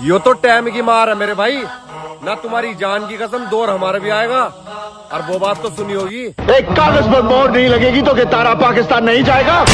यो तो टाइम की मार है मेरे भाई। ना तुम्हारी जान की कसम दौर हमारा भी आएगा। और वो बात तो सुनी होगी। एक कागज़ पर मोर नहीं लगेगी तो कि तारा पाकिस्तान नहीं जाएगा।